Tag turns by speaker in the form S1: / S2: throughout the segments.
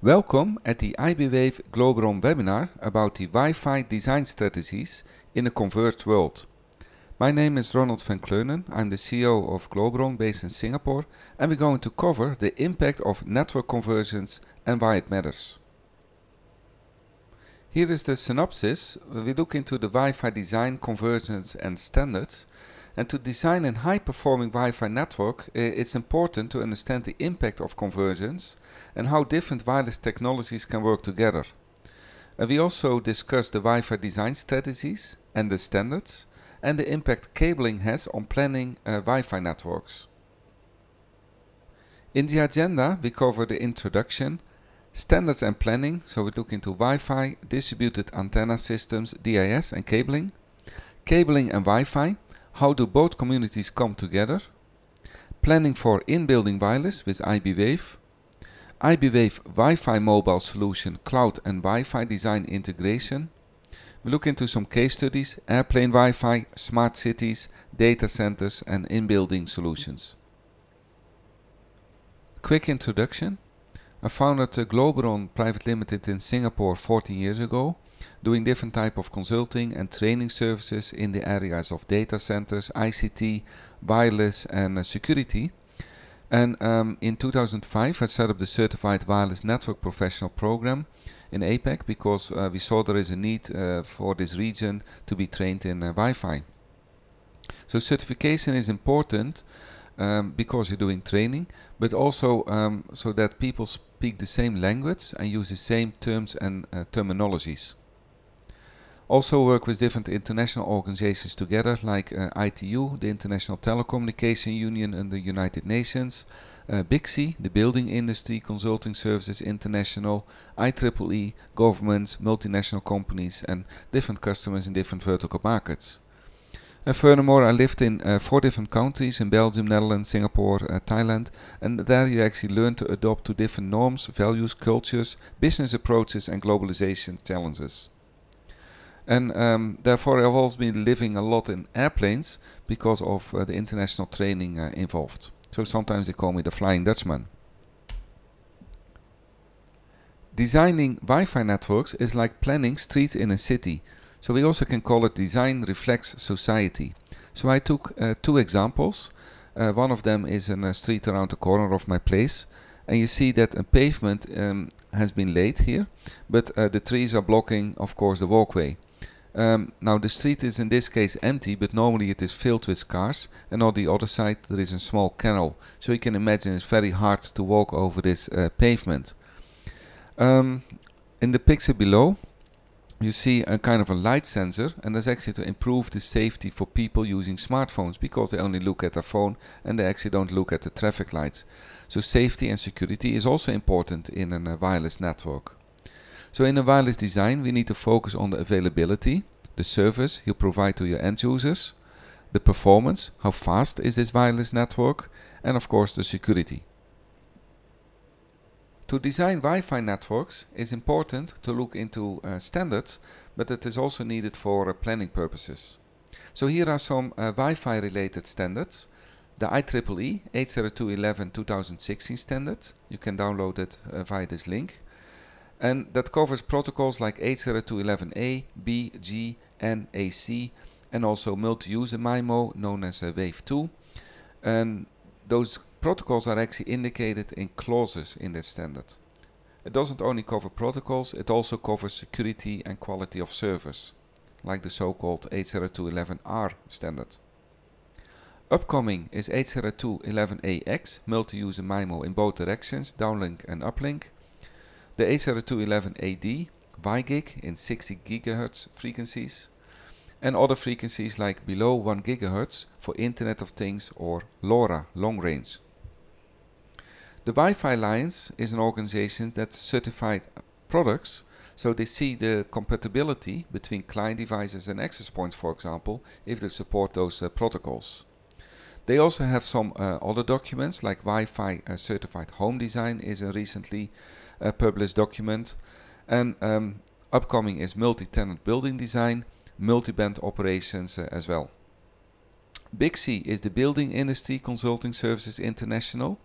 S1: Welcome at the iBwave Globeron webinar about the Wi-Fi design strategies in a converged world. My name is Ronald van Kleunen, I'm the CEO of Globeron based in Singapore and we're going to cover the impact of network convergence and why it matters. Here is the synopsis. We look into the Wi-Fi design, convergence and standards and to design a high-performing Wi-Fi network, it's important to understand the impact of convergence and how different wireless technologies can work together. And we also discuss the Wi-Fi design strategies and the standards and the impact cabling has on planning uh, Wi-Fi networks. In the agenda, we cover the introduction, standards and planning, so we look into Wi-Fi, distributed antenna systems, DAS and cabling, cabling and Wi-Fi, how do both communities come together? Planning for in-building wireless with iBwave. iBwave Wi-Fi mobile solution cloud and Wi-Fi design integration. We look into some case studies, airplane Wi-Fi, smart cities, data centers and in-building solutions. Quick introduction. I founded Globeron Private Limited in Singapore 14 years ago doing different type of consulting and training services in the areas of data centers, ICT, wireless and uh, security. And um, in 2005 I set up the Certified Wireless Network Professional Program in APAC because uh, we saw there is a need uh, for this region to be trained in uh, Wi-Fi. So certification is important um, because you're doing training, but also um, so that people speak the same language and use the same terms and uh, terminologies. Also work with different international organizations together like uh, ITU, the International Telecommunication Union and the United Nations, uh, BICSI, the Building Industry Consulting Services International, IEEE, governments, multinational companies and different customers in different vertical markets. And furthermore, I lived in uh, four different countries, in Belgium, Netherlands, Singapore, uh, Thailand, and there you actually learn to adopt to different norms, values, cultures, business approaches and globalization challenges. And um, therefore I've also been living a lot in airplanes because of uh, the international training uh, involved. So sometimes they call me the Flying Dutchman. Designing Wi-Fi networks is like planning streets in a city. So we also can call it design reflects society. So I took uh, two examples. Uh, one of them is in a street around the corner of my place. And you see that a pavement um, has been laid here, but uh, the trees are blocking, of course, the walkway. Um, now the street is in this case empty, but normally it is filled with cars, and on the other side there is a small canal. So you can imagine it's very hard to walk over this uh, pavement. Um, in the picture below, you see a kind of a light sensor, and that's actually to improve the safety for people using smartphones, because they only look at their phone and they actually don't look at the traffic lights. So safety and security is also important in a wireless network. So in a wireless design, we need to focus on the availability, the service you provide to your end users, the performance, how fast is this wireless network, and of course the security. To design Wi-Fi networks is important to look into uh, standards, but it is also needed for uh, planning purposes. So here are some uh, Wi-Fi related standards. The IEEE 802.11 2016 standard, you can download it uh, via this link and that covers protocols like 802.11a, b, g, ac and also multi-user MIMO known as uh, Wave 2 and those protocols are actually indicated in clauses in that standard. It doesn't only cover protocols, it also covers security and quality of service, like the so-called 802.11r standard. Upcoming is 802.11ax, multi-user MIMO in both directions, downlink and uplink, the 802.11ad, WiGig in 60 GHz frequencies, and other frequencies like below 1 GHz for Internet of Things or LoRa, long range. The Wi-Fi Alliance is an organization that certified products so they see the compatibility between client devices and access points for example if they support those uh, protocols. They also have some uh, other documents like Wi-Fi uh, certified home design is a recently uh, published document. And um, upcoming is multi-tenant building design, multi-band operations uh, as well. BICSI is the Building Industry Consulting Services International.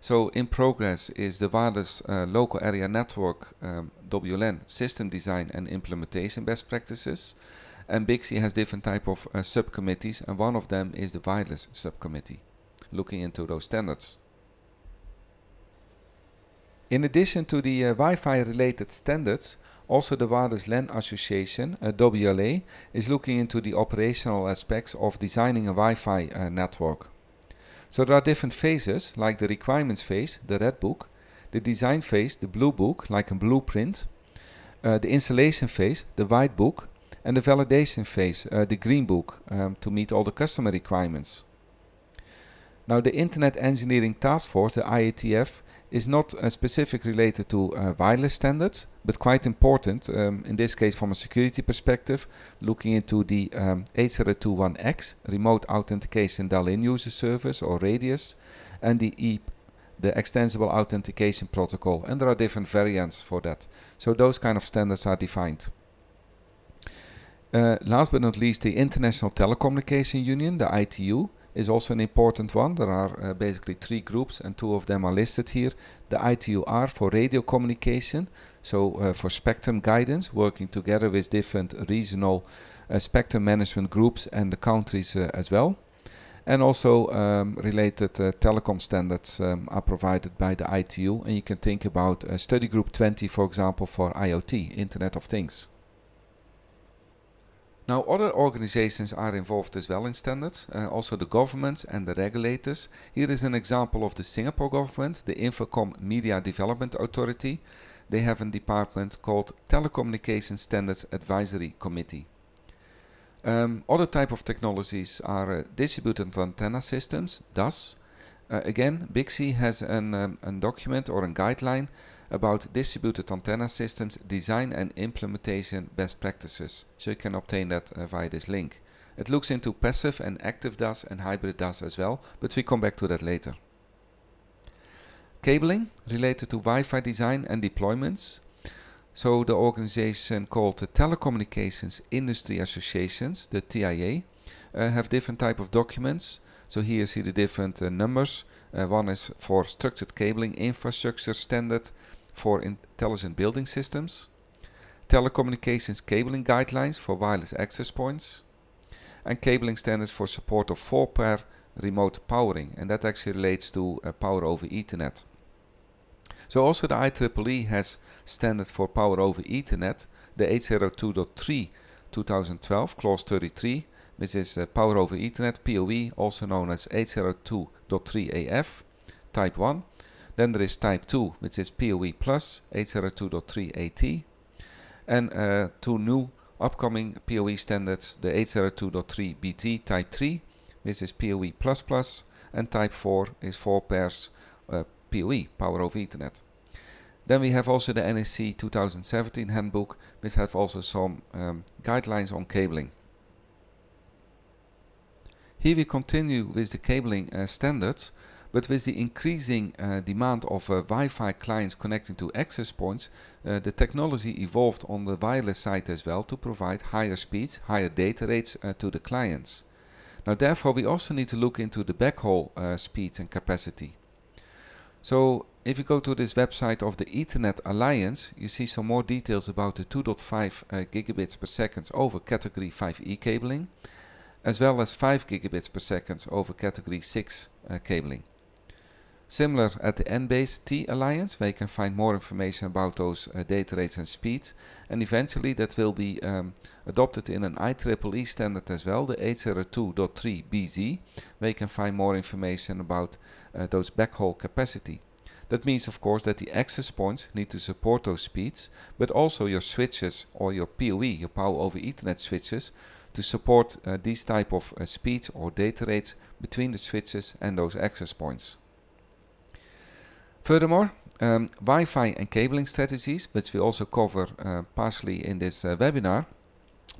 S1: So in progress is the wireless uh, local area network um, WLAN system design and implementation best practices. And BICSI has different type of uh, subcommittees and one of them is the wireless subcommittee, looking into those standards. In addition to the uh, Wi-Fi related standards, also the Wireless LAN Association, uh, WLA, is looking into the operational aspects of designing a Wi-Fi uh, network. So there are different phases, like the requirements phase, the red book, the design phase, the blue book, like a blueprint, uh, the installation phase, the white book, and the validation phase, uh, the green book, um, to meet all the customer requirements. Now the Internet Engineering Task Force, the IETF, is not uh, specific related to uh, wireless standards, but quite important, um, in this case from a security perspective, looking into the um, 802.1X, Remote Authentication Dial-In User Service or RADIUS, and the EAP, the Extensible Authentication Protocol, and there are different variants for that. So those kind of standards are defined. Uh, last but not least, the International Telecommunication Union, the ITU, is also an important one. There are uh, basically three groups and two of them are listed here. The ITUR for radio communication, so uh, for spectrum guidance, working together with different regional uh, spectrum management groups and the countries uh, as well. And also um, related uh, telecom standards um, are provided by the ITU and you can think about uh, study group 20 for example for IoT, Internet of Things. Now other organizations are involved as well in standards, uh, also the governments and the regulators. Here is an example of the Singapore government, the Infocomm Media Development Authority. They have a department called Telecommunication Standards Advisory Committee. Um, other type of technologies are uh, distributed antenna systems, DAS. Uh, again, BICSI has an, um, a document or a guideline about distributed antenna systems design and implementation best practices. So you can obtain that uh, via this link. It looks into passive and active DAS and hybrid DAS as well, but we come back to that later. Cabling related to Wi-Fi design and deployments. So the organization called the Telecommunications Industry Associations, the TIA, uh, have different type of documents. So here you see the different uh, numbers. Uh, one is for structured cabling infrastructure standard for intelligent building systems, telecommunications cabling guidelines for wireless access points, and cabling standards for support of 4-pair remote powering, and that actually relates to uh, power over Ethernet. So also the IEEE has standard for power over Ethernet, the 802.3 2012 clause 33, which is uh, power over Ethernet PoE, also known as 802.3AF, type 1, then there is type 2, which is PoE plus 802.3 AT. And uh, two new upcoming PoE standards, the 802.3 BT type 3, which is PoE plus plus, and type 4 is 4 pairs uh, PoE, power over Ethernet. Then we have also the NEC 2017 handbook, which have also some um, guidelines on cabling. Here we continue with the cabling uh, standards but with the increasing uh, demand of uh, Wi-Fi clients connecting to access points, uh, the technology evolved on the wireless side as well to provide higher speeds, higher data rates uh, to the clients. Now therefore we also need to look into the backhaul uh, speeds and capacity. So if you go to this website of the Ethernet Alliance, you see some more details about the 2.5 uh, gigabits per second over category 5E cabling, as well as 5 gigabits per second over category 6 cabling. Similar at the NBASE T Alliance, where you can find more information about those uh, data rates and speeds. And eventually that will be um, adopted in an IEEE standard as well, the 802.3BZ, where you can find more information about uh, those backhaul capacity. That means of course that the access points need to support those speeds, but also your switches or your PoE, your power over Ethernet switches, to support uh, these type of uh, speeds or data rates between the switches and those access points. Furthermore, um, Wi-Fi and cabling strategies, which we also cover uh, partially in this uh, webinar.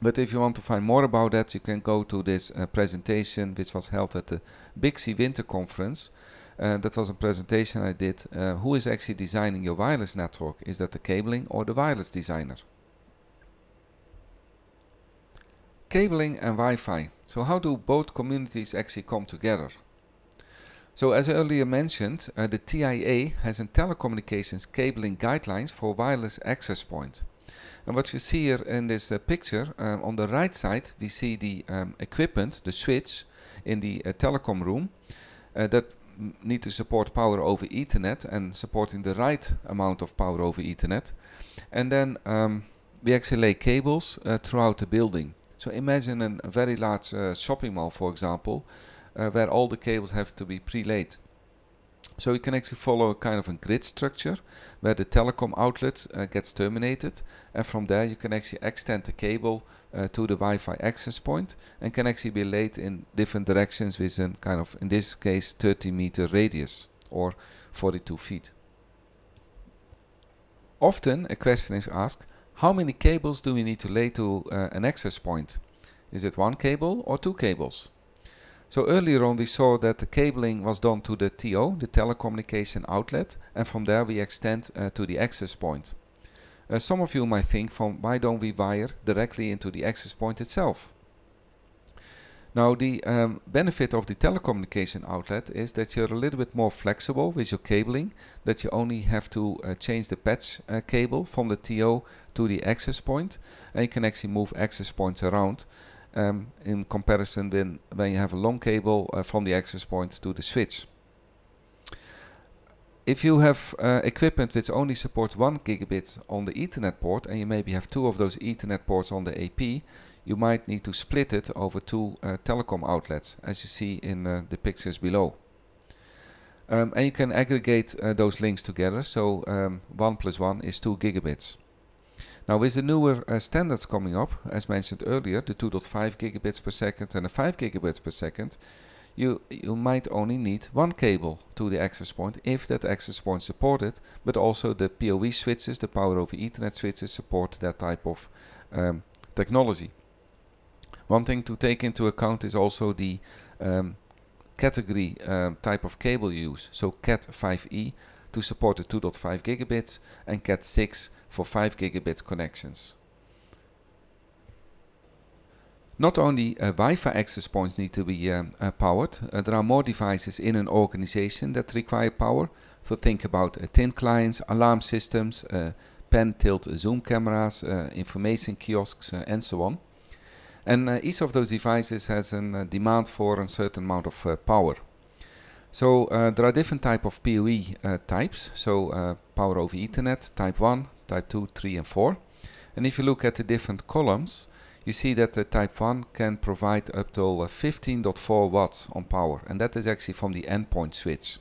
S1: But if you want to find more about that, you can go to this uh, presentation which was held at the BICSI Winter Conference. That was a presentation I did. Who is actually designing your wireless network? Is that the cabling or the wireless designer? Cabling and Wi-Fi. So how do both communities actually come together? So as earlier mentioned, uh, the TIA has a telecommunications cabling guidelines for wireless access point. And what you see here in this uh, picture, um, on the right side we see the um, equipment, the switch in the uh, telecom room uh, that need to support power over Ethernet and supporting the right amount of power over Ethernet. And then um, we actually lay cables uh, throughout the building. So imagine a very large uh, shopping mall, for example, uh, where all the cables have to be pre-laid. So you can actually follow a kind of a grid structure where the telecom outlet uh, gets terminated and from there you can actually extend the cable uh, to the Wi-Fi access point and can actually be laid in different directions with a kind of, in this case, 30 meter radius or 42 feet. Often a question is asked, how many cables do we need to lay to uh, an access point? Is it one cable or two cables? So earlier on we saw that the cabling was done to the TO, the telecommunication outlet, and from there we extend uh, to the access point. Uh, some of you might think from why don't we wire directly into the access point itself? Now the um, benefit of the telecommunication outlet is that you're a little bit more flexible with your cabling, that you only have to uh, change the patch uh, cable from the TO to the access point and you can actually move access points around um, in comparison when, when you have a long cable uh, from the access point to the switch. If you have uh, equipment which only supports 1 gigabit on the Ethernet port and you maybe have two of those Ethernet ports on the AP, you might need to split it over two uh, telecom outlets as you see in uh, the pictures below. Um, and you can aggregate uh, those links together, so um, 1 plus 1 is 2 gigabits. Now with the newer uh, standards coming up, as mentioned earlier, the 2.5 gigabits per second and the 5 gigabits per second, you, you might only need one cable to the access point if that access point supported, but also the PoE switches, the power over Ethernet switches support that type of um, technology. One thing to take into account is also the um, category um, type of cable you use. So Cat5e to support the 2.5 gigabits and Cat6 for 5 gigabit connections. Not only uh, Wi-Fi access points need to be uh, uh, powered, uh, there are more devices in an organization that require power. So think about uh, thin clients, alarm systems, uh, pen, tilt, zoom cameras, information kiosks and so on. And each of those devices has a demand for a certain amount of power. So there are different type of PoE types. So power over Ethernet, type 1, type 2, 3 and 4. And if you look at the different columns, you see that the type 1 can provide up to 15.4 watts on power. And that is actually from the endpoint switch.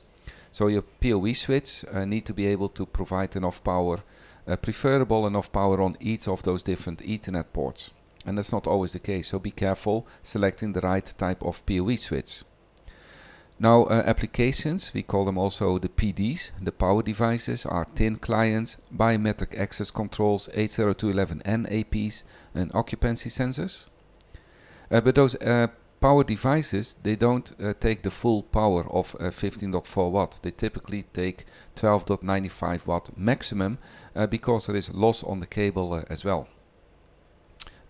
S1: So your PoE switch uh, need to be able to provide enough power, uh, preferable enough power on each of those different Ethernet ports. And that's not always the case, so be careful selecting the right type of PoE switch. Now uh, applications, we call them also the PDs, the power devices are thin clients, biometric access controls, 802.11n APs and occupancy sensors. Uh, but those uh, power devices, they don't uh, take the full power of 15.4 uh, watt. They typically take 12.95 watt maximum uh, because there is loss on the cable as well.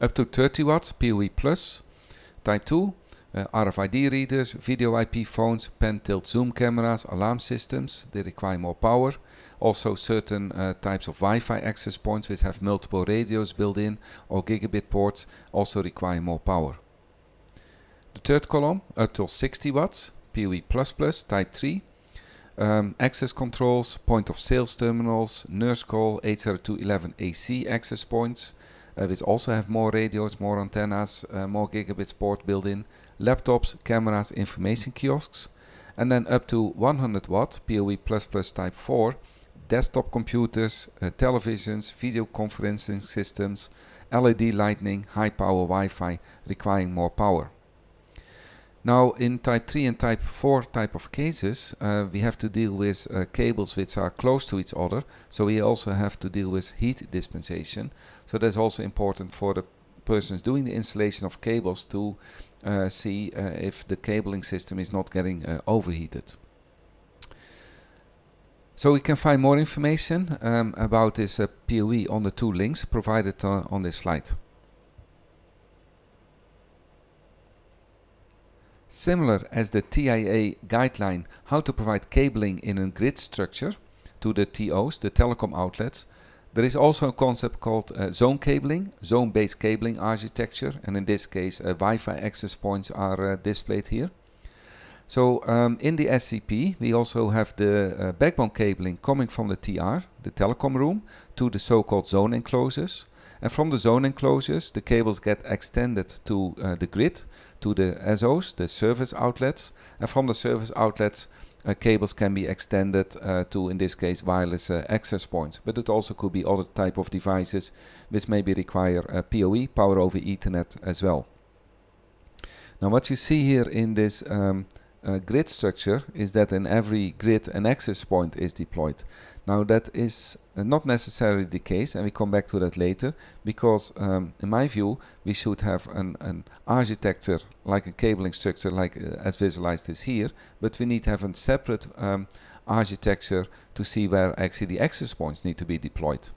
S1: Up to 30 watts PoE plus, type 2 uh, RFID readers, video IP phones, pen tilt zoom cameras, alarm systems, they require more power. Also certain uh, types of Wi-Fi access points which have multiple radios built in or gigabit ports also require more power. The third column up to 60 watts, PoE++ type 3. Um, access controls, point of sales terminals, nurse call, 802.11 AC access points, uh, which also have more radios, more antennas, uh, more gigabit port built in. Laptops, cameras, information kiosks, and then up to 100 watt PoE++ Type 4 desktop computers, uh, televisions, video conferencing systems, LED lighting, high power Wi-Fi requiring more power. Now in type 3 and type 4 type of cases uh, we have to deal with uh, cables which are close to each other. So we also have to deal with heat dispensation so that's also important for the persons doing the installation of cables to uh, see uh, if the cabling system is not getting uh, overheated. So we can find more information um, about this uh, PoE on the two links provided uh, on this slide. Similar as the TIA guideline how to provide cabling in a grid structure to the TOs, the telecom outlets, there is also a concept called uh, zone cabling, zone-based cabling architecture, and in this case uh, Wi-Fi access points are uh, displayed here. So um, in the SCP we also have the uh, backbone cabling coming from the TR, the telecom room, to the so-called zone enclosures. And from the zone enclosures the cables get extended to uh, the grid, to the SOs, the service outlets, and from the service outlets cables can be extended uh, to, in this case, wireless uh, access points. But it also could be other type of devices which maybe require PoE, power over Ethernet as well. Now what you see here in this um, uh, grid structure is that in every grid an access point is deployed. Now that is uh, not necessarily the case and we come back to that later because um, in my view we should have an, an architecture like a cabling structure like uh, as visualized is here but we need to have a separate um, architecture to see where actually the access points need to be deployed.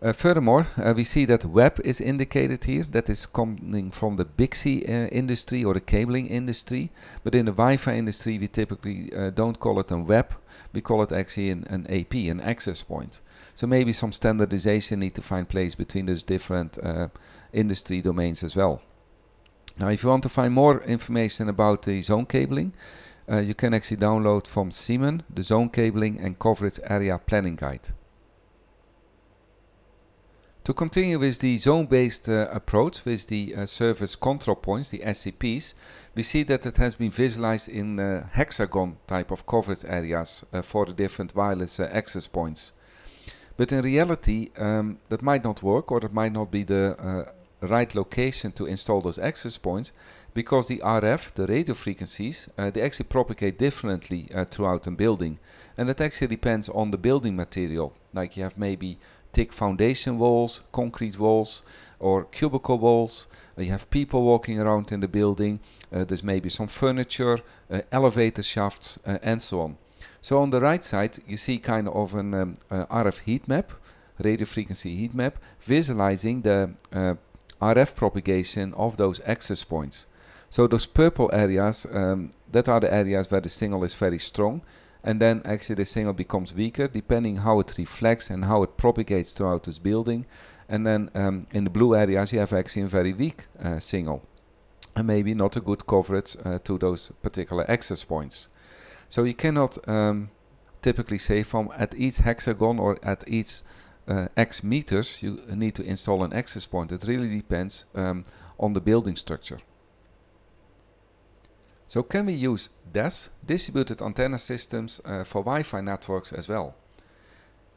S1: Uh, furthermore, uh, we see that web is indicated here. That is coming from the BICSI uh, industry or the cabling industry. But in the Wi-Fi industry, we typically don't call it a web. We call it actually an, an, AP, an access point. So maybe some standardization need to find place between those different industry domains as well. Now, if you want to find more information about the zone cabling, you can actually download from Siemon the zone cabling and coverage area planning guide. To continue with the zone-based uh, approach with the uh, service control points, the SCPs, we see that it has been visualized in uh, hexagon type of coverage areas uh, for the different wireless uh, access points. But in reality, um, that might not work or that might not be the uh, right location to install those access points because the RF, the radio frequencies, they actually propagate differently throughout a building. And that actually depends on the building material. Like you have maybe thick foundation walls, concrete walls, or cubicle walls. Uh, you have people walking around in the building. Uh, there's maybe some furniture, uh, elevator shafts, uh, and so on. So on the right side, you see kind of an um, uh, RF heat map, radio frequency heat map, visualizing the uh, RF propagation of those access points. So those purple areas, um, that are the areas where the signal is very strong and then actually the signal becomes weaker depending how it reflects and how it propagates throughout this building. And then um, in the blue areas you have actually a very weak uh, signal. And maybe not a good coverage uh, to those particular access points. So you cannot um, typically say from at each hexagon or at each uh, x meters you need to install an access point. It really depends um, on the building structure so can we use DAS, distributed antenna systems, uh, for Wi-Fi networks as well?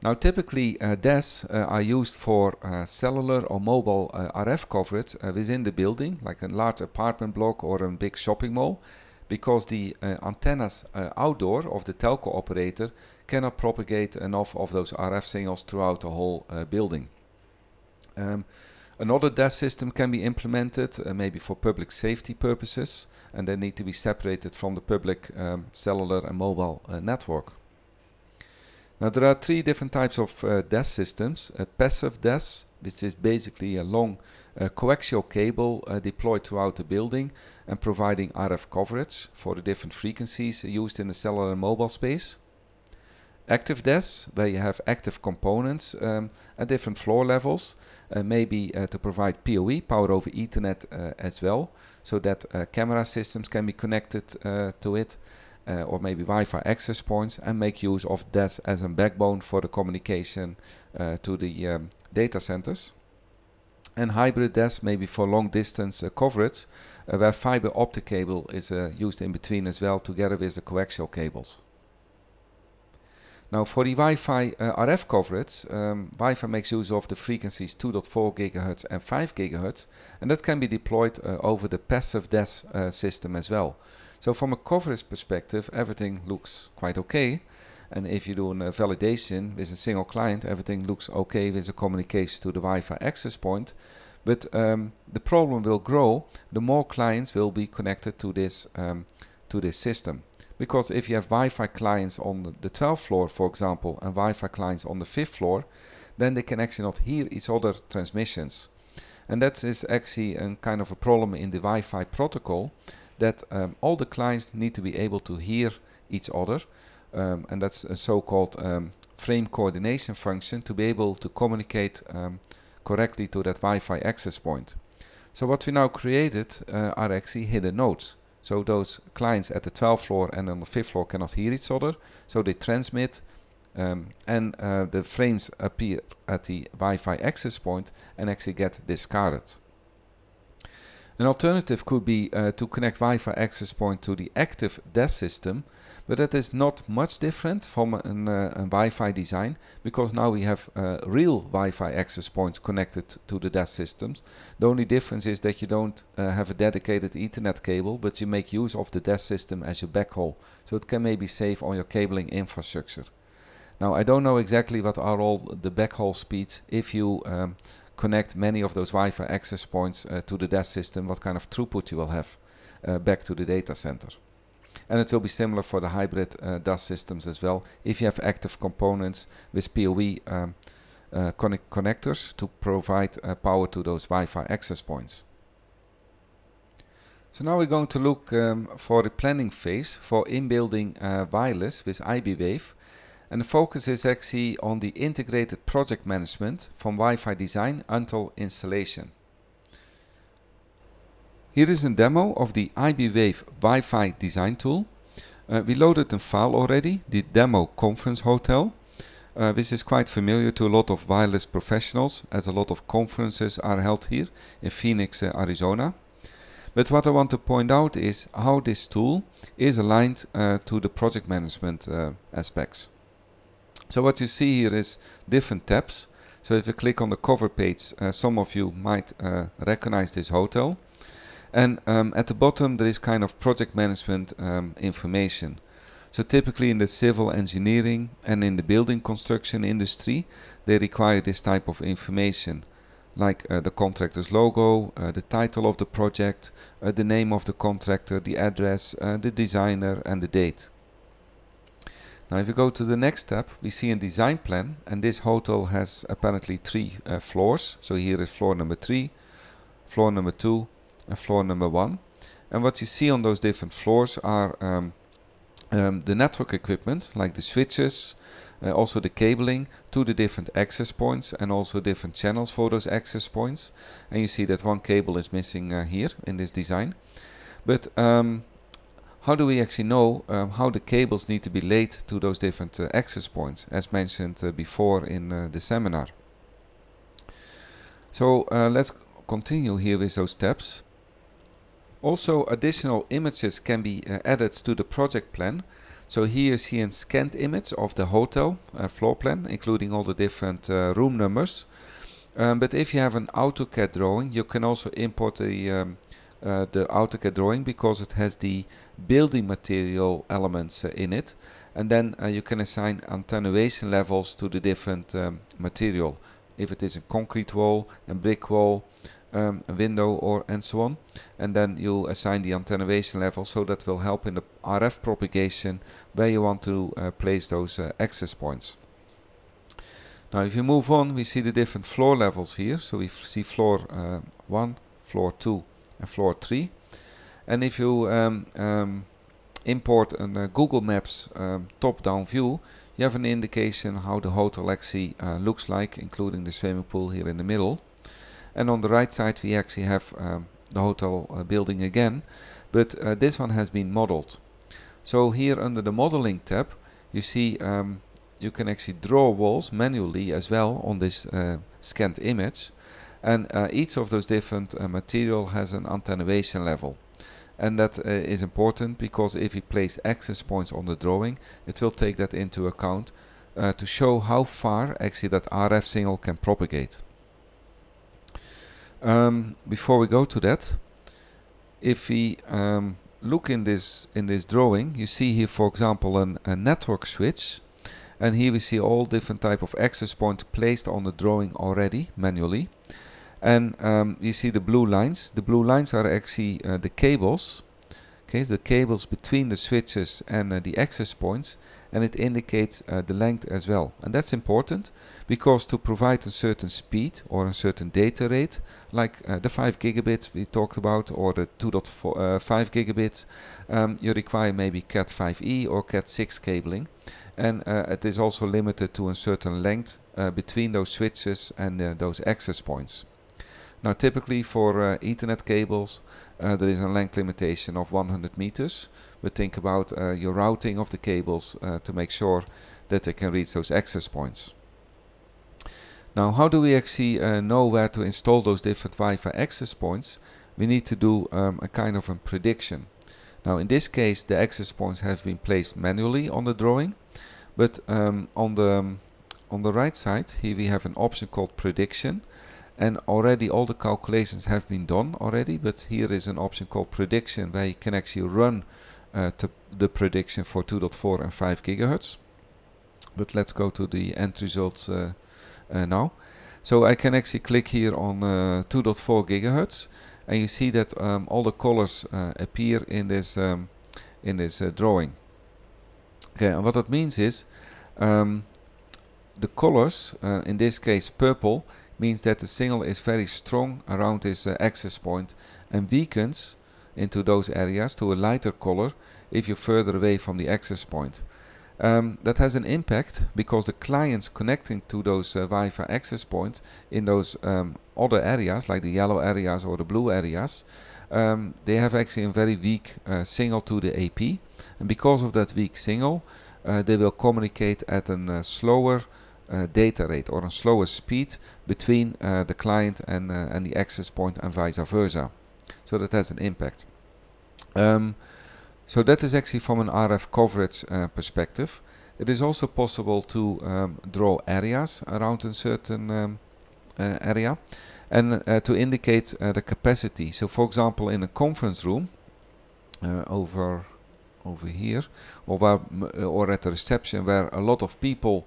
S1: Now typically uh, DAS uh, are used for uh, cellular or mobile uh, RF coverage uh, within the building, like a large apartment block or a big shopping mall, because the antennas outdoor of the telco operator cannot propagate enough of those RF signals throughout the whole building. Um, another DAS system can be implemented, maybe for public safety purposes, and they need to be separated from the public um, cellular and mobile uh, network. Now there are three different types of uh, DAS systems. A passive DAS, which is basically a long uh, coaxial cable uh, deployed throughout the building and providing RF coverage for the different frequencies used in the cellular and mobile space. Active DAS, where you have active components um, at different floor levels, uh, maybe uh, to provide PoE, power over Ethernet as well, so that uh, camera systems can be connected uh, to it uh, or maybe Wi-Fi access points and make use of DAS as a backbone for the communication to the um, data centers. And hybrid DAS maybe for long distance coverage where fiber optic cable is used in between as well together with the coaxial cables. Now for the Wi-Fi uh, RF coverage, um, Wi-Fi makes use of the frequencies 2.4 GHz and 5 GHz and that can be deployed uh, over the passive DAS uh, system as well. So from a coverage perspective everything looks quite okay and if you do a validation with a single client everything looks okay with the communication to the Wi-Fi access point but um, the problem will grow the more clients will be connected to this, um, to this system. Because if you have Wi-Fi clients on the 12th floor, for example, and Wi-Fi clients on the 5th floor, then they can actually not hear each other transmissions. And that is actually a kind of a problem in the Wi-Fi protocol that um, all the clients need to be able to hear each other um, and that's a so-called um, frame coordination function to be able to communicate um, correctly to that Wi-Fi access point. So what we now created uh, are actually hidden nodes. So those clients at the 12th floor and on the 5th floor cannot hear each other. So they transmit um, and uh, the frames appear at the Wi-Fi access point and actually get discarded. An alternative could be uh, to connect Wi-Fi access point to the active DAS system but that is not much different from an, uh, a Wi-Fi design because now we have uh, real Wi-Fi access points connected to the DAS systems. The only difference is that you don't uh, have a dedicated Ethernet cable but you make use of the DAS system as your backhaul so it can maybe save on your cabling infrastructure. Now I don't know exactly what are all the backhaul speeds if you um, connect many of those Wi-Fi access points uh, to the DAS system, what kind of throughput you will have uh, back to the data center. And it will be similar for the hybrid uh, DAS systems as well. If you have active components with PoE um, uh, connect connectors to provide uh, power to those Wi-Fi access points. So now we're going to look um, for the planning phase for in-building uh, wireless with iBwave. And the focus is actually on the integrated project management from Wi-Fi design until installation. Here is a demo of the iBwave Wi-Fi design tool. Uh, we loaded a file already, the demo conference hotel. Uh, is quite familiar to a lot of wireless professionals as a lot of conferences are held here in Phoenix, uh, Arizona. But what I want to point out is how this tool is aligned uh, to the project management uh, aspects. So what you see here is different tabs. So if you click on the cover page, uh, some of you might recognize this hotel. And um, at the bottom there is kind of project management um, information. So typically in the civil engineering and in the building construction industry, they require this type of information like uh, the contractor's logo, uh, the title of the project, uh, the name of the contractor, the address, uh, the designer and the date. Now if we go to the next tab, we see a design plan and this hotel has apparently three uh, floors. So here is floor number three, floor number two floor number one. And what you see on those different floors are um, um, the network equipment, like the switches, uh, also the cabling to the different access points and also different channels for those access points. And you see that one cable is missing uh, here in this design. But um, how do we actually know um, how the cables need to be laid to those different uh, access points, as mentioned uh, before in uh, the seminar? So uh, let's continue here with those steps. Also additional images can be uh, added to the project plan. So here you see a scanned image of the hotel uh, floor plan, including all the different uh, room numbers. Um, but if you have an AutoCAD drawing, you can also import the, um, uh, the AutoCAD drawing because it has the building material elements uh, in it. And then uh, you can assign attenuation levels to the different um, material. If it is a concrete wall, a brick wall, um, window or and so on. And then you assign the attenuation level so that will help in the RF propagation where you want to uh, place those uh, access points. Now if you move on we see the different floor levels here. So we see floor uh, 1, floor 2 and floor 3 and if you um, um, import a uh, Google Maps um, top-down view you have an indication how the hotel actually uh, looks like including the swimming pool here in the middle and on the right side we actually have um, the hotel uh, building again. But uh, this one has been modeled. So here under the modeling tab you see um, you can actually draw walls manually as well on this uh, scanned image. And uh, each of those different uh, material has an attenuation level. And that uh, is important because if we place access points on the drawing it will take that into account to show how far actually that RF signal can propagate. Um, before we go to that, if we um, look in this in this drawing, you see here, for example, an, a network switch, and here we see all different type of access points placed on the drawing already manually, and um, you see the blue lines. The blue lines are actually uh, the cables, okay, the cables between the switches and uh, the access points, and it indicates uh, the length as well. And that's important because to provide a certain speed or a certain data rate, like uh, the 5 gigabits we talked about or the 2.5 uh, gigabits, um, you require maybe Cat5e or Cat6 cabling. And uh, it is also limited to a certain length uh, between those switches and uh, those access points. Now typically for Ethernet cables there is a length limitation of 100 meters but think about uh, your routing of the cables uh, to make sure that they can reach those access points. Now how do we actually uh, know where to install those different Wi-Fi access points? We need to do um, a kind of a prediction. Now in this case the access points have been placed manually on the drawing but um, on the um, on the right side here we have an option called prediction and already all the calculations have been done already but here is an option called prediction where you can actually run uh, the prediction for 2.4 and 5 gigahertz. But let's go to the end results uh, now. So I can actually click here on 2.4 gigahertz and you see that um, all the colors appear in this um, in this drawing. Okay, and what that means is um, the colors, uh, in this case purple, means that the signal is very strong around this uh, access point and weakens into those areas to a lighter color if you're further away from the access point. Um, that has an impact because the clients connecting to those uh, Wi-Fi access points in those um, other areas like the yellow areas or the blue areas um, they have actually a very weak uh, signal to the AP and because of that weak signal uh, they will communicate at a uh, slower uh, data rate or a slower speed between uh, the client and, and the access point and vice versa so that has an impact. Um, so that is actually from an RF coverage uh, perspective. It is also possible to um, draw areas around a certain um, uh, area and uh, to indicate uh, the capacity. So for example in a conference room uh, over over here or, where, uh, or at a reception where a lot of people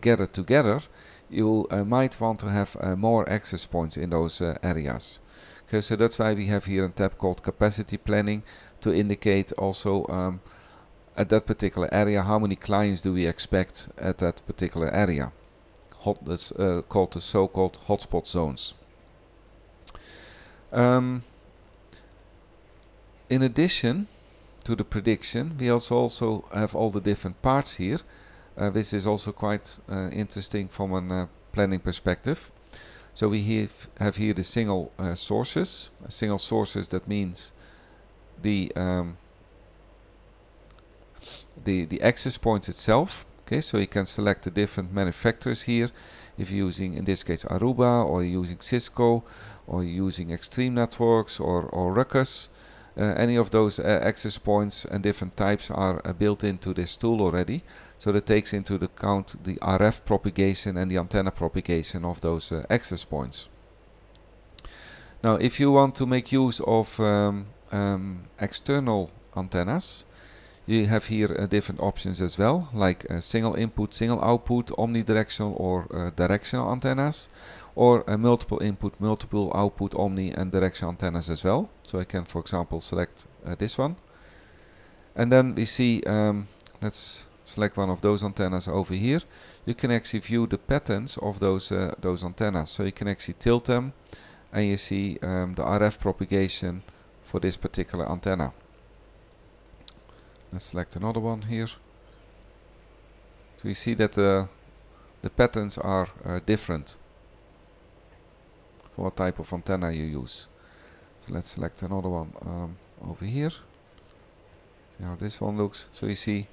S1: gather together you might want to have more access points in those areas. Okay, so that's why we have here a tab called capacity planning to indicate also um, at that particular area how many clients do we expect at that particular area. Hot, that's uh, called the so-called hotspot zones. Um, in addition to the prediction, we also also have all the different parts here. Uh, this is also quite uh, interesting from a uh, planning perspective. So we have, have here the single uh, sources. Single sources that means the um, the the access points itself. Okay, so you can select the different manufacturers here. If you're using, in this case, Aruba, or using Cisco, or using Extreme Networks, or or Ruckus, uh, any of those uh, access points and different types are uh, built into this tool already. So that takes into account the RF propagation and the antenna propagation of those uh, access points. Now if you want to make use of um, um, external antennas, you have here uh, different options as well, like uh, single input, single output, omnidirectional or uh, directional antennas, or multiple input, multiple output, omni and directional antennas as well. So I can, for example, select uh, this one. And then we see, um, let's select one of those antennas over here, you can actually view the patterns of those uh, those antennas. So you can actually tilt them and you see um, the RF propagation for this particular antenna. Let's select another one here. So you see that the, the patterns are uh, different for what type of antenna you use. So let's select another one um, over here. See how this one looks. So you see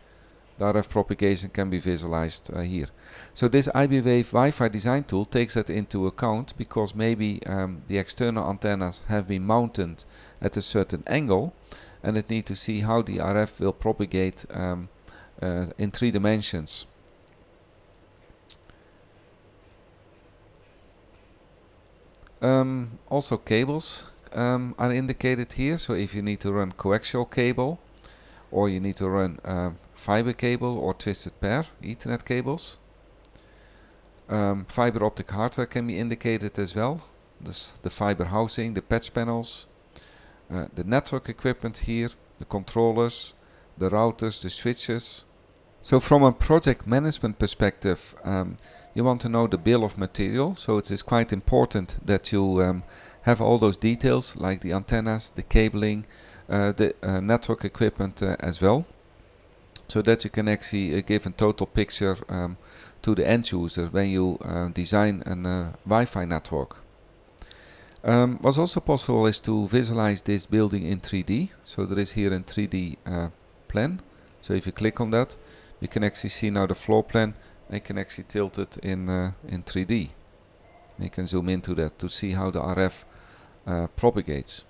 S1: the RF propagation can be visualized uh, here. So this iBwave Wi-Fi design tool takes that into account because maybe um, the external antennas have been mounted at a certain angle and it need to see how the RF will propagate um, uh, in three dimensions. Um, also cables um, are indicated here so if you need to run coaxial cable or you need to run uh, fiber cable or twisted pair ethernet cables um, fiber optic hardware can be indicated as well dus the fiber housing, the patch panels uh, the network equipment here, the controllers, the routers, the switches So from a project management perspective, um, you want to know the bill of material. So it is quite important that you um, have all those details like the antennas, the cabling, uh, the uh, network equipment uh, as well. So that you can actually uh, give a total picture um, to the end user when you uh, design a uh, Wi-Fi network. Um, what's also possible is to visualize this building in 3D. So there is here a 3D plan. So if you click on that, you can actually see now the floor plan and you can actually tilt it in, uh, in 3D. And you can zoom into that to see how the RF uh, propagates.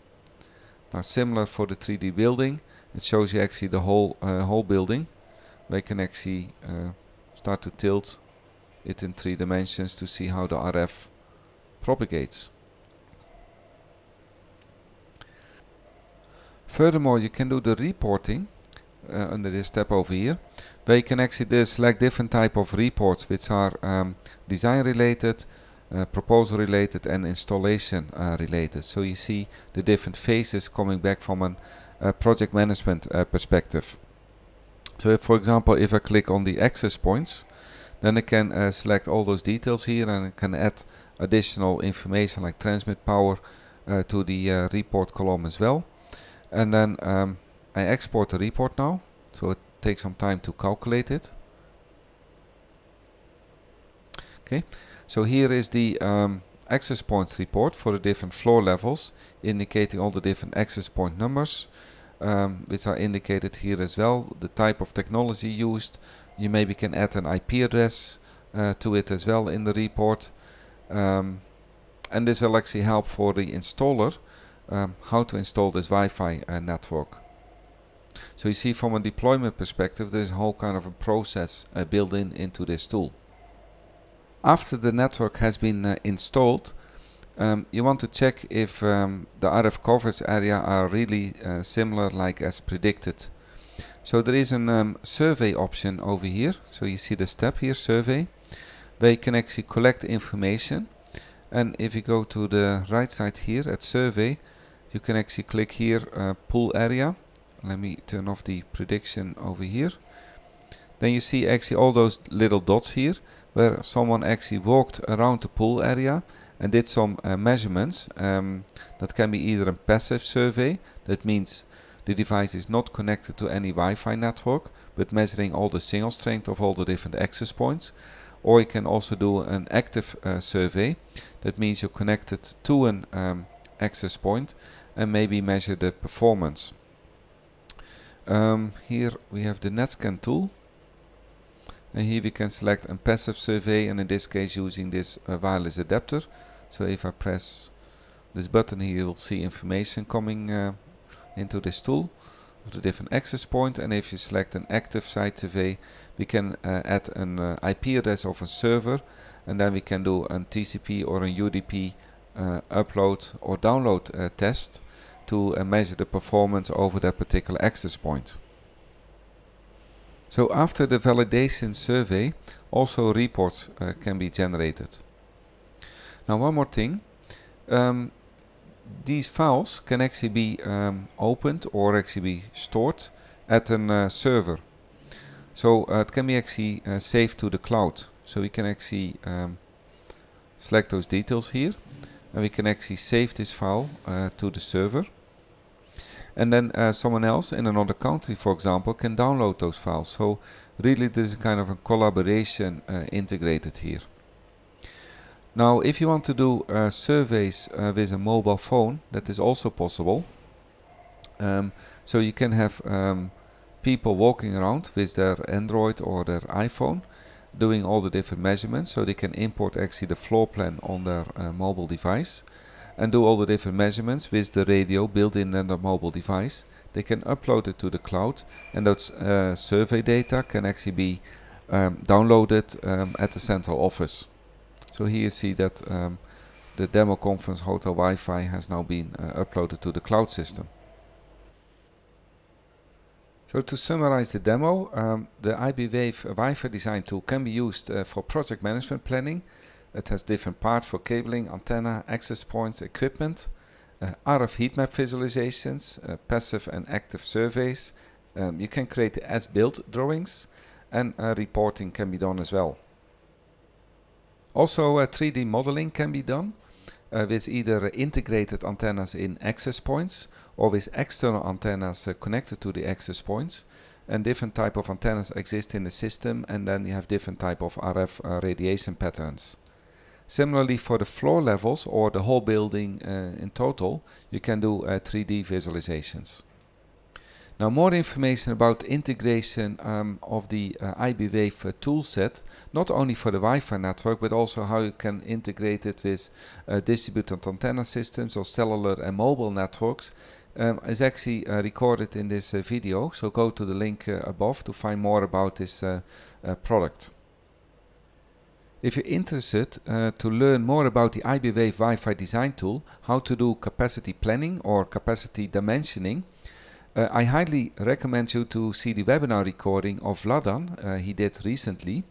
S1: Now similar for the 3D building, it shows you actually the whole, uh, whole building. You can actually uh, start to tilt it in three dimensions to see how the RF propagates. Furthermore, you can do the reporting uh, under this tab over here where you can actually select different type of reports which are um, design related uh, proposal related and installation uh, related so you see the different phases coming back from a project management perspective so if, for example if I click on the access points then I can uh, select all those details here and I can add additional information like transmit power to the report column as well and then um, I export the report now, so it takes some time to calculate it. Okay, so here is the um, access points report for the different floor levels, indicating all the different access point numbers, um, which are indicated here as well, the type of technology used. You maybe can add an IP address uh, to it as well in the report. Um, and this will actually help for the installer um, how to install this Wi-Fi uh, network. So you see from a deployment perspective there's a whole kind of a process uh, built in into this tool. After the network has been uh, installed um, you want to check if um, the RF coverage area are really uh, similar like as predicted. So there is a um, survey option over here. So you see the step here, survey, where you can actually collect information. And if you go to the right side here at survey, you can actually click here, uh, pool area let me turn off the prediction over here then you see actually all those little dots here where someone actually walked around the pool area and did some uh, measurements um, that can be either a passive survey that means the device is not connected to any Wi-Fi network but measuring all the signal strength of all the different access points or you can also do an active uh, survey that means you're connected to an um, access point and maybe measure the performance um, here we have the NetScan tool. And here we can select a passive survey and in this case using this uh, wireless adapter. So if I press this button here you will see information coming uh, into this tool of the different access point. and if you select an active site survey we can uh, add an uh, IP address of a server and then we can do a TCP or a UDP uh, upload or download test to uh, measure the performance over that particular access point. So after the validation survey, also reports uh, can be generated. Now one more thing, um, these files can actually be um, opened or actually be stored at a uh, server. So uh, it can be actually uh, saved to the cloud. So we can actually um, select those details here and we can actually save this file uh, to the server and then uh, someone else in another country for example can download those files so really there is a kind of a collaboration uh, integrated here now if you want to do uh, surveys uh, with a mobile phone that is also possible um, so you can have um, people walking around with their Android or their iPhone doing all the different measurements so they can import actually the floor plan on their uh, mobile device and do all the different measurements with the radio built in on the mobile device. They can upload it to the cloud and those uh, survey data can actually be um, downloaded um, at the central office. So here you see that um, the demo conference hotel Wi-Fi has now been uh, uploaded to the cloud system. So to summarize the demo, um, the iBwave Wi-Fi design tool can be used uh, for project management planning. It has different parts for cabling, antenna, access points, equipment, uh, RF heat map visualizations, uh, passive and active surveys. Um, you can create as-built drawings and uh, reporting can be done as well. Also 3D uh, modeling can be done uh, with either integrated antennas in access points or with external antennas uh, connected to the access points and different type of antennas exist in the system and then you have different type of RF uh, radiation patterns. Similarly for the floor levels or the whole building uh, in total you can do 3D visualizations. Now more information about integration um, of the uh, iBwave uh, toolset, not only for the Wi-Fi network, but also how you can integrate it with uh, distributed antenna systems or cellular and mobile networks, um, is actually uh, recorded in this uh, video. So go to the link uh, above to find more about this product. If you're interested uh, to learn more about the iBwave Wi-Fi design tool, how to do capacity planning or capacity dimensioning, uh, I highly recommend you to see the webinar recording of Vladan uh, he did recently.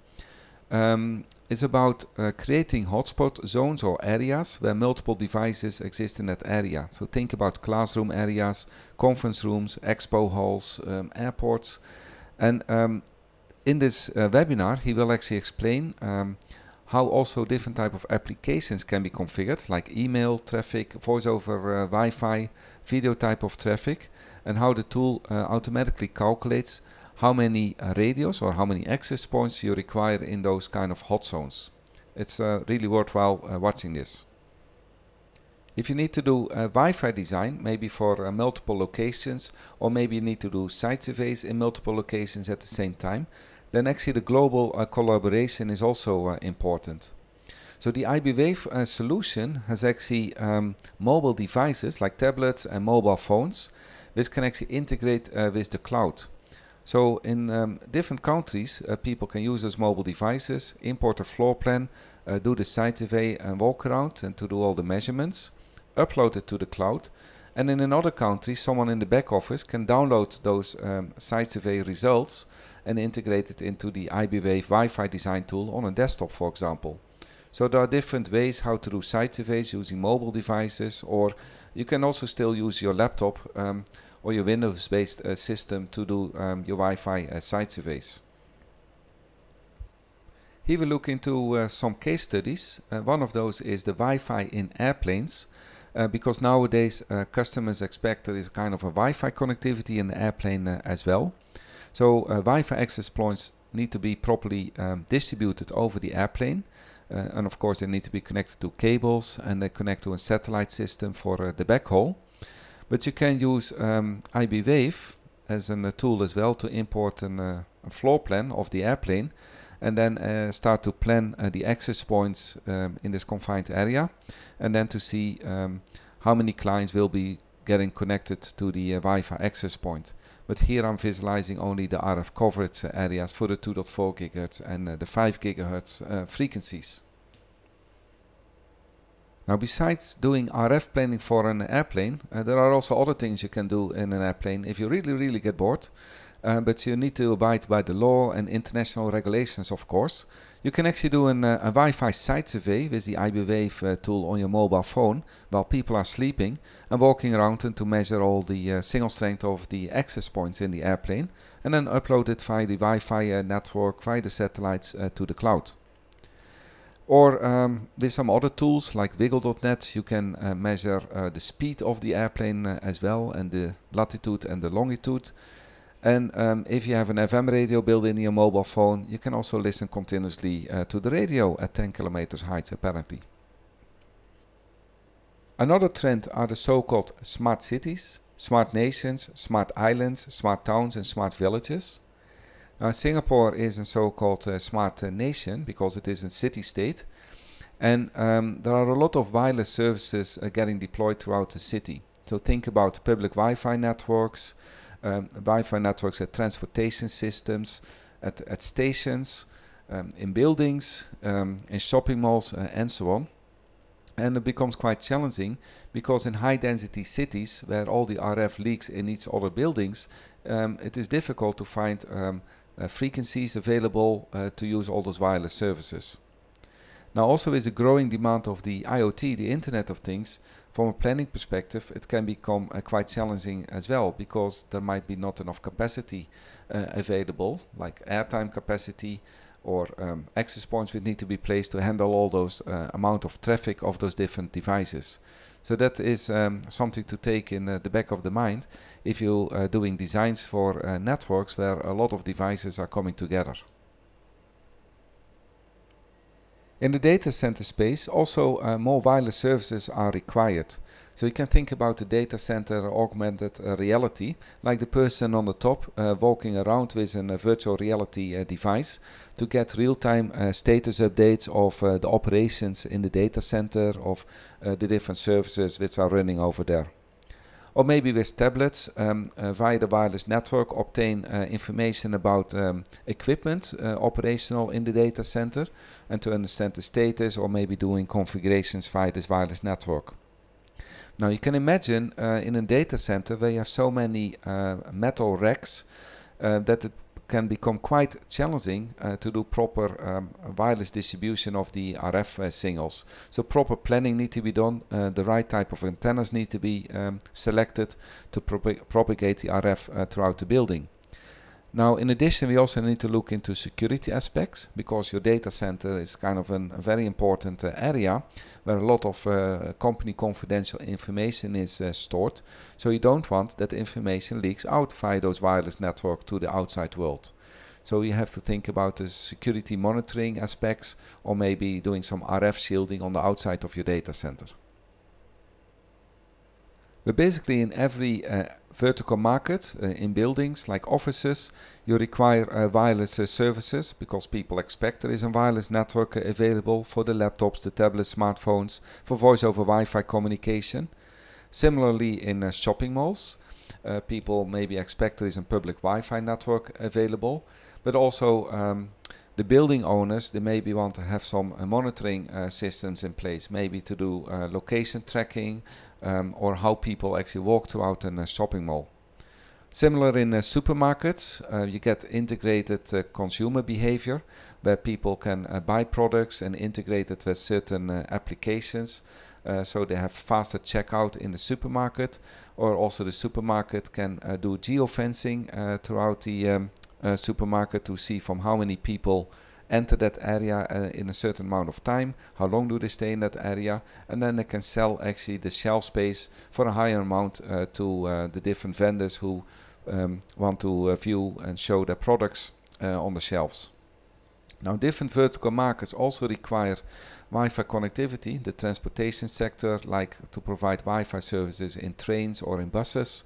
S1: Um, it's about uh, creating hotspot zones or areas where multiple devices exist in that area. So think about classroom areas, conference rooms, expo halls, um, airports. And um, in this uh, webinar he will actually explain um, how also different type of applications can be configured like email traffic, voice over uh, Wi-Fi, video type of traffic and how the tool uh, automatically calculates how many uh, radios or how many access points you require in those kind of hot zones. It's uh, really worthwhile watching this. If you need to do a Wi-Fi design, maybe for uh, multiple locations, or maybe you need to do site surveys in multiple locations at the same time, then actually the global uh, collaboration is also important. So the iBwave solution has actually um, mobile devices like tablets and mobile phones which can actually integrate uh, with the cloud. So in um, different countries, uh, people can use those mobile devices, import a floor plan, uh, do the site survey and walk around and to do all the measurements, upload it to the cloud. And in another country, someone in the back office can download those um, site survey results and integrate it into the iBwave Wi-Fi design tool on a desktop, for example. So there are different ways how to do site surveys using mobile devices or you can also still use your laptop um, or your Windows-based uh, system to do um, your Wi-Fi uh, site surveys. Here we look into uh, some case studies. Uh, one of those is the Wi-Fi in airplanes. Uh, because nowadays uh, customers expect there is kind of a Wi-Fi connectivity in the airplane as well. So Wi-Fi access points need to be properly um, distributed over the airplane. Uh, and of course they need to be connected to cables and they connect to a satellite system for uh, the backhaul. But you can use um, iBwave as a uh, tool as well to import an, uh, a floor plan of the airplane and then uh, start to plan uh, the access points um, in this confined area and then to see um, how many clients will be getting connected to the Wi-Fi access point. But here I'm visualizing only the RF coverage areas for the 2.4 GHz and uh, the 5 GHz uh, frequencies. Now besides doing RF planning for an airplane, uh, there are also other things you can do in an airplane if you really really get bored. Uh, but you need to abide by the law and international regulations of course. You can actually do an, uh, a Wi-Fi site survey with the iBwave uh, tool on your mobile phone while people are sleeping and walking around and to measure all the uh, signal strength of the access points in the airplane and then upload it via the Wi-Fi uh, network, via the satellites uh, to the cloud. Or um, with some other tools like WiGLE.net you can uh, measure the speed of the airplane as well and the latitude and the longitude and um, if you have an FM radio built in your mobile phone, you can also listen continuously uh, to the radio at 10 kilometers height apparently. Another trend are the so-called smart cities, smart nations, smart islands, smart towns and smart villages. Singapore is a so-called uh, smart uh, nation because it is a city-state and um, there are a lot of wireless services getting deployed throughout the city. So think about public Wi-Fi networks, um, Wi-Fi networks at transportation systems, at, at stations, um, in buildings, um, in shopping malls uh, and so on. And it becomes quite challenging because in high density cities where all the RF leaks in each other buildings, um, it is difficult to find um, uh, frequencies available uh, to use all those wireless services. Now also with the growing demand of the IoT, the Internet of Things, from a planning perspective, it can become uh, quite challenging as well because there might be not enough capacity uh, available, like airtime capacity or um, access points would need to be placed to handle all those uh, amount of traffic of those different devices. So that is um, something to take in uh, the back of the mind if you are uh, doing designs for uh, networks where a lot of devices are coming together. In the data center space, also uh, more wireless services are required. So you can think about the data center augmented uh, reality, like the person on the top uh, walking around with a virtual reality uh, device to get real-time uh, status updates of uh, the operations in the data center, of the different services which are running over there or maybe with tablets um, uh, via the wireless network obtain uh, information about um, equipment uh, operational in the data center and to understand the status or maybe doing configurations via this wireless network. Now you can imagine uh, in a data center where you have so many uh, metal racks uh, that it can become quite challenging uh, to do proper um, wireless distribution of the RF uh, signals. So proper planning need to be done, uh, the right type of antennas need to be um, selected to propagate the RF uh, throughout the building. Now, in addition, we also need to look into security aspects because your data center is kind of an, a very important uh, area where a lot of uh, company confidential information is uh, stored. So you don't want that information leaks out via those wireless network to the outside world. So you have to think about the security monitoring aspects or maybe doing some RF shielding on the outside of your data center. But basically in every uh, vertical market, uh, in buildings like offices, you require uh, wireless uh, services because people expect there is a wireless network uh, available for the laptops, the tablets, smartphones, for voice over Wi-Fi communication. Similarly in uh, shopping malls, people maybe expect there is a public Wi-Fi network available, but also um, the building owners, they maybe want to have some uh, monitoring uh, systems in place, maybe to do uh, location tracking um, or how people actually walk throughout a shopping mall. Similar in uh, supermarkets, uh, you get integrated uh, consumer behavior where people can buy products and integrate it with certain applications. so they have faster checkout in the supermarket, or also the supermarket can do geofencing throughout the um, uh, supermarket to see from how many people enter that area uh, in a certain amount of time, how long do they stay in that area, and then they can sell actually the shelf space for a higher amount uh, to uh, the different vendors who um, want to uh, view and show their products uh, on the shelves. Now different vertical markets also require Wi-Fi connectivity, the transportation sector like to provide Wi-Fi services in trains or in buses,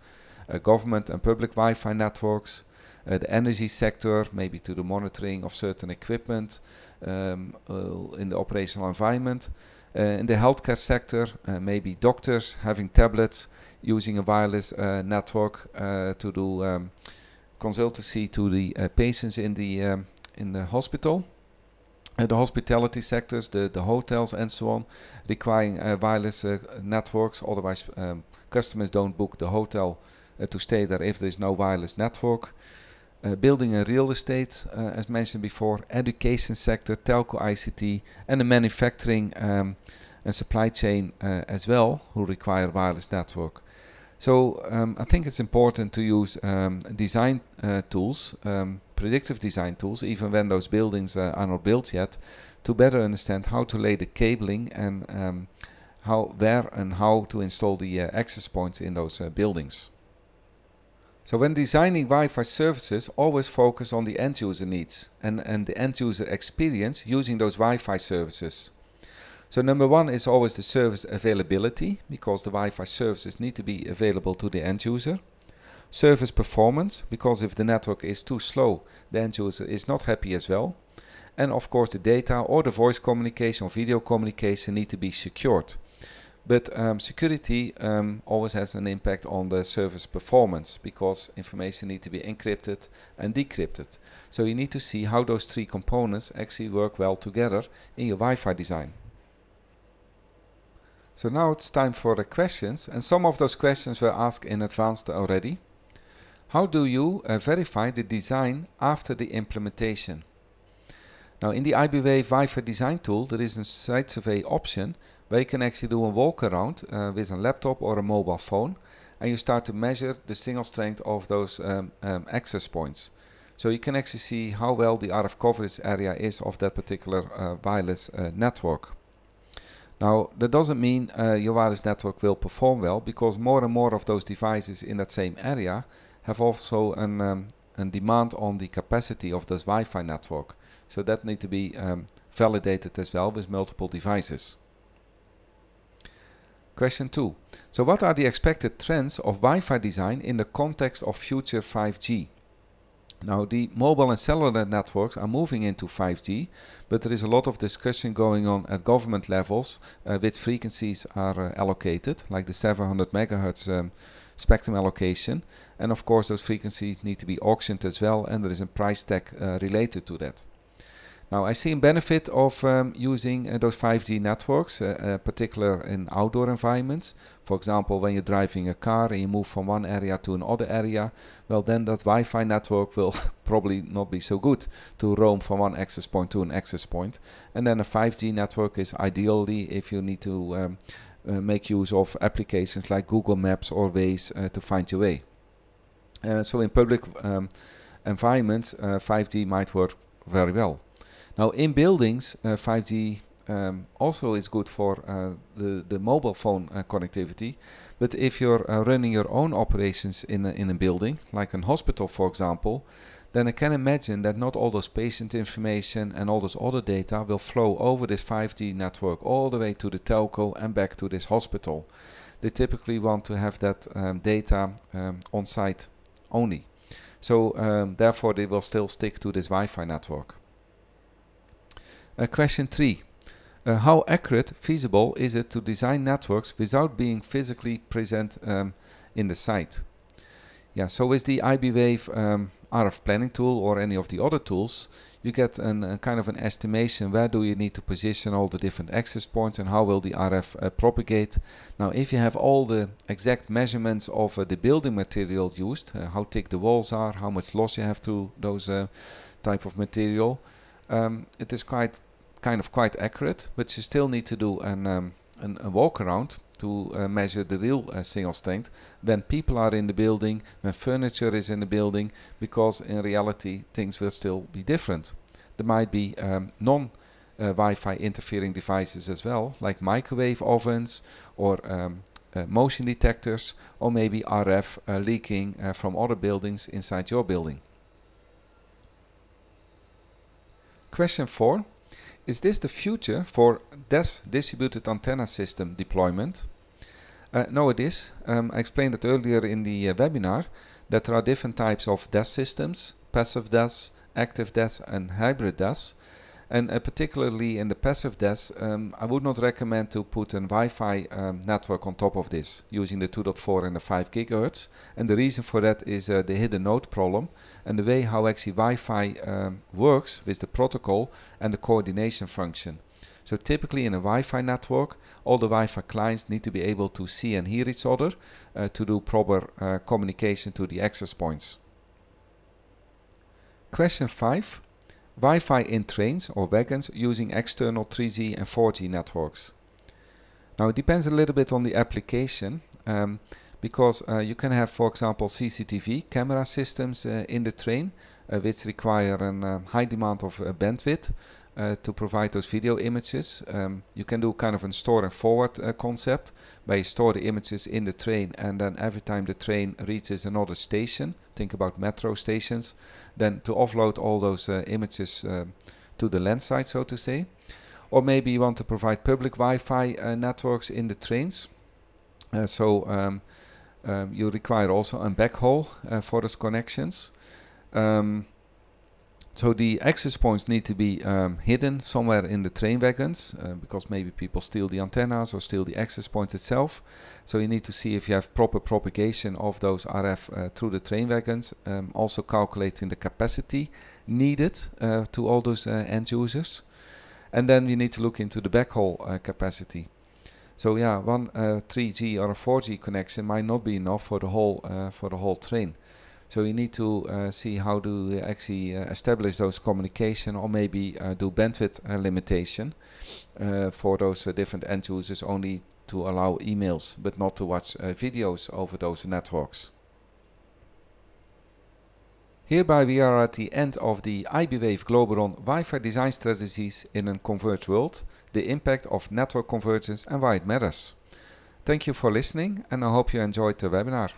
S1: government and public Wi-Fi networks, uh, the energy sector, maybe to the monitoring of certain equipment um, uh, in the operational environment. Uh, in the healthcare sector, maybe doctors having tablets using a wireless network to do um, consultancy to the patients in the um, in the hospital. Uh, the hospitality sectors, the, the hotels and so on, requiring uh, wireless uh, networks. Otherwise, um, customers don't book the hotel to stay there if there is no wireless network. Uh, building and real estate, uh, as mentioned before, education sector, telco ICT, and the manufacturing um, and supply chain uh, as well, who require wireless network. So um, I think it's important to use um, design tools, predictive design tools, even when those buildings are not built yet, to better understand how to lay the cabling and how, where, and how to install the access points in those buildings. So when designing Wi-Fi services, always focus on the end user needs and, and the end user experience using those Wi-Fi services. So number one is always the service availability because the Wi-Fi services need to be available to the end user. Service performance because if the network is too slow, the end user is not happy as well. And of course the data or the voice communication or video communication need to be secured. But um, security um, always has an impact on the service performance because information need to be encrypted and decrypted. So you need to see how those three components actually work well together in your Wi-Fi design. So now it's time for the questions and some of those questions were asked in advance already. How do you uh, verify the design after the implementation? Now in the iBwave Wi-Fi design tool there is a site survey option you can actually do a walk around uh, with a laptop or a mobile phone and you start to measure the signal strength of those um, um, access points. So you can actually see how well the RF coverage area is of that particular uh, wireless uh, network. Now that doesn't mean uh, your wireless network will perform well because more and more of those devices in that same area have also an, um, an demand on the capacity of this Wi-Fi network. So that need to be um, validated as well with multiple devices. Question 2. So what are the expected trends of Wi-Fi design in the context of future 5G? Now the mobile and cellular networks are moving into 5G, but there is a lot of discussion going on at government levels uh, which frequencies are uh, allocated, like the 700 megahertz um, spectrum allocation. And of course those frequencies need to be auctioned as well and there is a price tag uh, related to that. Now I see a benefit of um, using uh, those 5G networks, uh, uh, particular in outdoor environments. For example, when you're driving a car and you move from one area to another area, well then that Wi-Fi network will probably not be so good to roam from one access point to an access point. And then a 5G network is ideally if you need to um, uh, make use of applications like Google Maps or Waze uh, to find your way. Uh, so in public um, environments, 5G might work very well. Now in buildings, uh, 5G um, also is good for uh, the, the mobile phone uh, connectivity. But if you're uh, running your own operations in a, in a building, like a hospital for example, then I can imagine that not all those patient information and all those other data will flow over this 5G network all the way to the telco and back to this hospital. They typically want to have that um, data um, on site only. So um, therefore they will still stick to this Wi-Fi network. Uh, question 3. Uh, how accurate, feasible is it to design networks without being physically present um, in the site? Yeah, so with the iBwave um, RF planning tool or any of the other tools, you get an, a kind of an estimation where do you need to position all the different access points and how will the RF uh, propagate. Now if you have all the exact measurements of uh, the building material used, uh, how thick the walls are, how much loss you have to those uh, type of material, um, it is quite kind of quite accurate, but you still need to do an, um, an a walk around to uh, measure the real uh, signal strength when people are in the building, when furniture is in the building, because in reality things will still be different. There might be um, non uh, Wi-Fi interfering devices as well, like microwave ovens or um, uh, motion detectors, or maybe RF uh, leaking uh, from other buildings inside your building. Question 4. Is this the future for DAS distributed antenna system deployment? Uh, no, it is. Um, I explained it earlier in the uh, webinar that there are different types of DAS systems, passive DAS, active DAS and hybrid DAS. And uh, particularly in the passive DAS, um, I would not recommend to put a Wi-Fi um, network on top of this using the 2.4 and the 5 gigahertz. And the reason for that is uh, the hidden node problem and the way how actually Wi-Fi um, works with the protocol and the coordination function. So typically in a Wi-Fi network, all the Wi-Fi clients need to be able to see and hear each other uh, to do proper uh, communication to the access points. Question 5. Wi-Fi in trains or wagons using external 3G and 4G networks. Now it depends a little bit on the application um, because uh, you can have for example CCTV camera systems uh, in the train uh, which require a um, high demand of uh, bandwidth to provide those video images. Um, you can do kind of a store and forward uh, concept where you store the images in the train and then every time the train reaches another station, think about metro stations, then to offload all those uh, images um, to the land side, so to say. Or maybe you want to provide public Wi-Fi uh, networks in the trains. Uh, so um, um, you require also a backhaul uh, for those connections. Um, so the access points need to be um, hidden somewhere in the train wagons uh, because maybe people steal the antennas or steal the access point itself. So you need to see if you have proper propagation of those RF uh, through the train wagons. Um, also calculating the capacity needed uh, to all those uh, end users. And then we need to look into the backhaul uh, capacity. So yeah, one 3G uh, or a 4G connection might not be enough for the whole for the whole train. So you need to uh, see how you actually uh, establish those communication or maybe uh, do bandwidth uh, limitation uh, for those uh, different end users only to allow emails but not to watch videos over those networks. Hereby we are at the end of the iBwave Globeron Wi-Fi design strategies in a converged world, the impact of network convergence and why it matters. Thank you for listening and I hope you enjoyed the webinar.